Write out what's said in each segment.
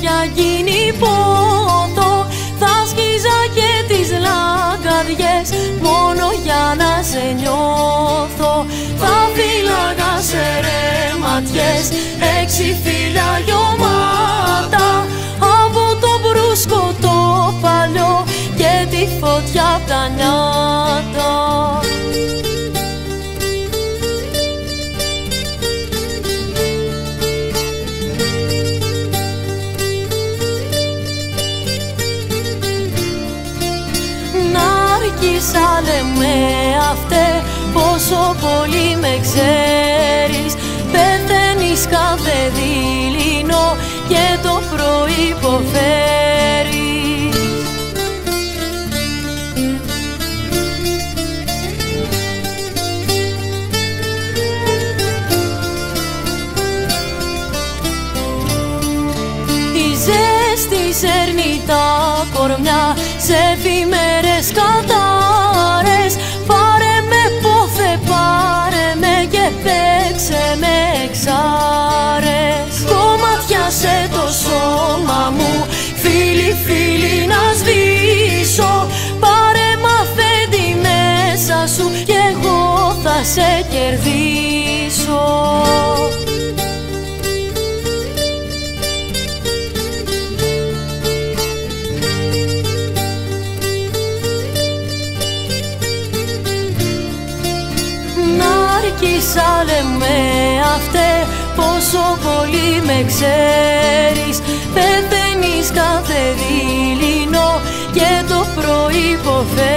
για γίνει ποτο Θα σκίζα και τις λαγκαδιές Μόνο για να σε νιώθω. Θα φύλαγα σε ρε ματιές Έξι φύλλα γιωμάτα. Από το μπροσκότο παλιό Και τη φωτιά απ' τα νιάτα. Αυτέ πόσο πολύ με ξέρεις. Πεθαίνεις κάθε δειλινό και το πρωί υποφέρεις. Η ζέστη σέρνει τα κορμιά σε εφημερές κατάρες παίξε με εξάρες. Κομματιάσε το σώμα μου, φίλοι φίλοι να σβήσω. Πάρε μ' αφέντη μέσα σου κι εγώ θα σε κερδίσω. Νάρκησα λέμε αυτέ πόσο πολύ με ξέρεις Πεθαίνεις κάθε δειλινό και το πρωί υποφέρεις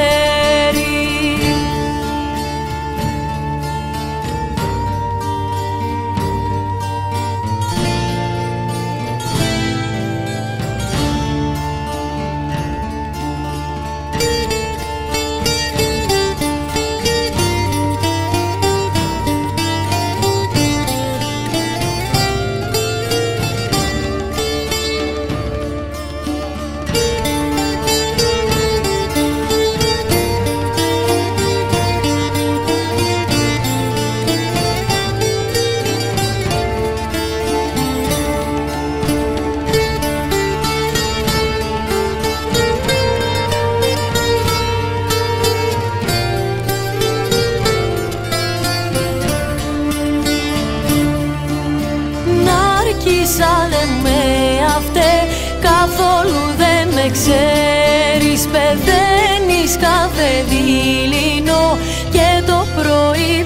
Ξέρεις ξέρεις πεθαίνεις κάθε και το πρωί